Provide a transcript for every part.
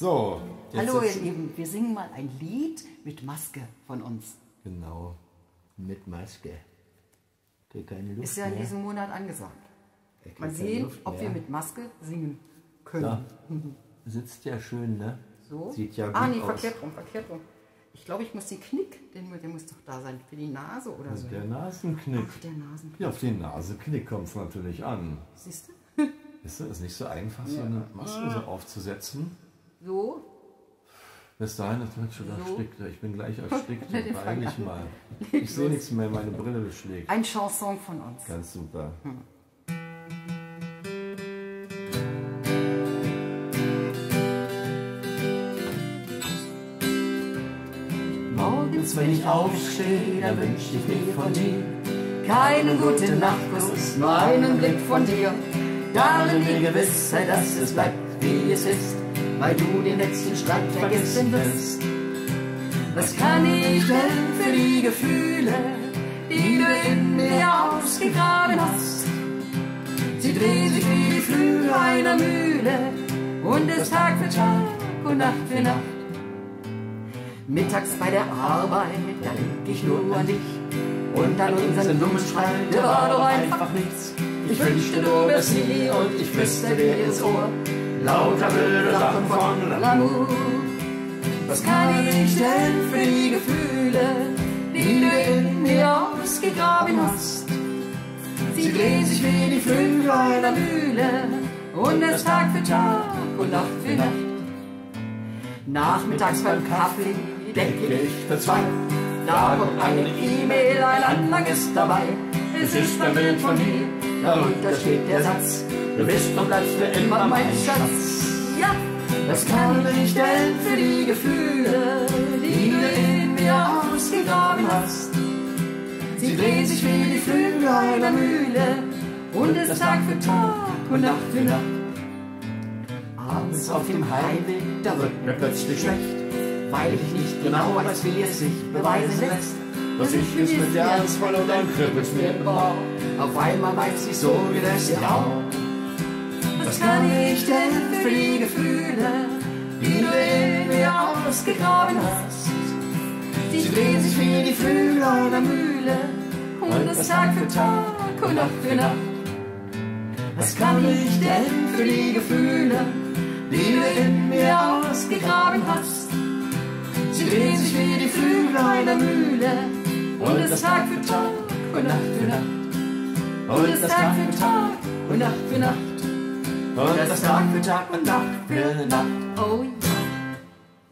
So, Hallo ihr Lieben, wir singen mal ein Lied mit Maske von uns. Genau, mit Maske. Krieg keine Luft Ist ja in mehr. diesem Monat angesagt. Mal sehen, Luft ob wir mit Maske singen können. Ja. Sitzt ja schön, ne? So. Sieht ja gut ah, nee, aus. verkehrt rum, verkehrt rum. Ich glaube, ich muss den Knick, den, der muss doch da sein, für die Nase oder so. Der Nasenknick. Ach, der Nasenknick. Ja, auf den Nasenknick kommt es natürlich an. Siehst du? Ist ist nicht so einfach, so eine Maske so aufzusetzen. So. Bis dahin ist man schon So. erstickt. Ich bin gleich erstickt. Wir fangen Beeil ich an. mal. Ich sehe nichts mehr, meine Brille schlägt. Ein Chanson von uns. Ganz super. Morgens, wenn ich aufstehe, dann wünsch ich mir von dir keinen guten Nachtkuss, nur einen Blick von dir. Darin die Gewissheit, dass es bleibt, wie es ist, weil du den letzten Strand vergessen wirst. Was kann ich denn für die Gefühle, die du in mir ausgegraben hast? Sie drehen sich wie die Flügel einer Mühle und es Tag für Tag und Nacht für Nacht. Mittags bei der Arbeit, da denk ich nur an dich und an unseren dummen Streit, der war doch einfach nichts. Ich wünschte, du wärst hier und ich flüster dir ins Ohr lauter wilde Sachen von L'amour. Was kann ich denn für die Gefühle, die du in mir ausgegraben hast? Sie drehen sich wie die Flügel einer Mühle und es Tag für Tag und Nacht für Nacht. Nachmittags beim Kaffee denke ich verzweifelt. Da kommt eine E-Mail, ein Anhang ist dabei. Es ist ein Bild von dir, darunter steht der Satz. Du bist und bleibst für immer mein Schatz. Ja, was kann ich denn für die Gefühle, die du in mir ausgegraben hast? Sie drehen sich wie die Flügel einer Mühle und es Tag für Tag und Nacht für Nacht. Abends auf dem Heimweg, da wird mir plötzlich schlecht, weil ich nicht genau weiß, wie es sich beweisen lässt. Was ich ist mit dir ernst voll und dann kribbelt's mir im Bauch. Auf einmal weiß ich so, wie das ja auch. Was kann ich denn für die Gefühle, die du in mir ausgegraben hast? Sie drehen sich wie die Flügel einer Mühle und es Tag für Tag und Nacht für Nacht. Was kann ich denn für die Gefühle, die du in mir ausgegraben hast? Sie drehen sich wie die Flügel einer Mühle und es Tag für Tag und Nacht für Nacht. Und es Tag für Tag und Nacht für Nacht. Und es ist Tag für Tag und Nacht für Nacht. Oh ja.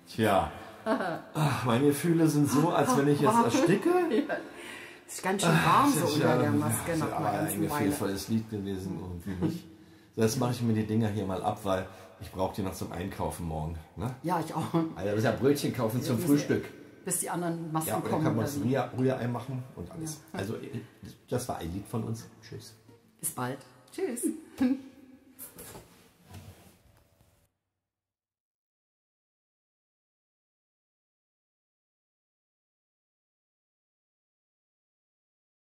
Tja. Ach, meine Gefühle sind so, als wenn ich jetzt ersticke. Es ist ganz schön warm so Das ist unter ja- der Maske ist einer aber ein gefühlvolles Lied gewesen irgendwie nicht. Das mache ich mir die Dinger hier mal ab, weil ich brauche die noch zum Einkaufen morgen. Ne? Ja, ich auch. Alter, das ist ja Brötchen kaufen zum Frühstück. Bis die anderen Masken Ja, und dann kommen. kann man das. Rührei Rührei machen und alles. Also, das war ein Lied von uns. Tschüss. Bis bald. Tschüss.